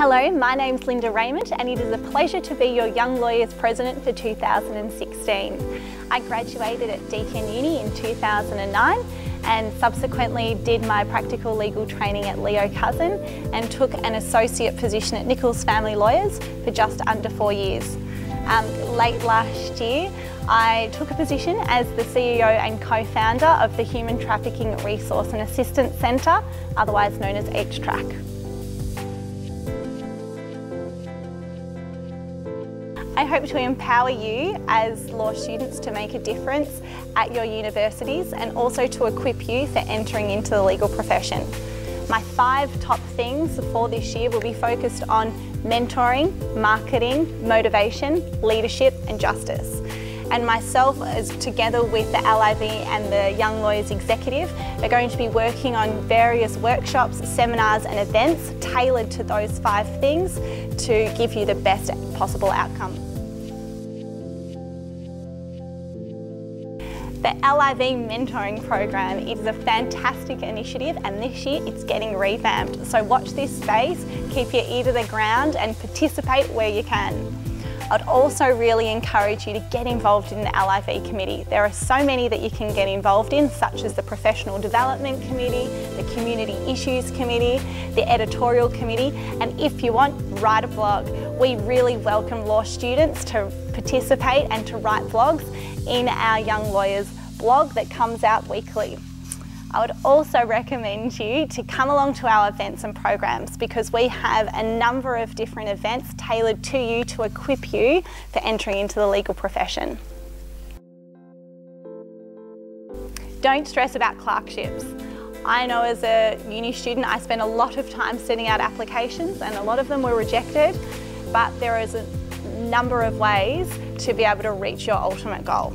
Hello, my name's Linda Rayment and it is a pleasure to be your Young Lawyers President for 2016. I graduated at Deakin Uni in 2009 and subsequently did my practical legal training at Leo Cussen and took an associate position at Nichols Family Lawyers for just under four years. Um, late last year, I took a position as the CEO and co-founder of the Human Trafficking Resource and Assistance Centre, otherwise known as HTRAC. I hope to empower you as law students to make a difference at your universities and also to equip you for entering into the legal profession. My five top things for this year will be focused on mentoring, marketing, motivation, leadership and justice. And myself, as together with the LIV and the Young Lawyers Executive, are going to be working on various workshops, seminars and events tailored to those five things to give you the best possible outcome. The LIV mentoring program is a fantastic initiative and this year it's getting revamped. So watch this space, keep your ear to the ground and participate where you can. I'd also really encourage you to get involved in the LIV committee. There are so many that you can get involved in, such as the Professional Development Committee, the Community Issues Committee, the Editorial Committee, and if you want, write a blog. We really welcome law students to participate and to write blogs in our Young Lawyers blog that comes out weekly. I would also recommend you to come along to our events and programs because we have a number of different events tailored to you to equip you for entering into the legal profession. Don't stress about clerkships. I know as a uni student I spent a lot of time sending out applications and a lot of them were rejected but there is a number of ways to be able to reach your ultimate goal.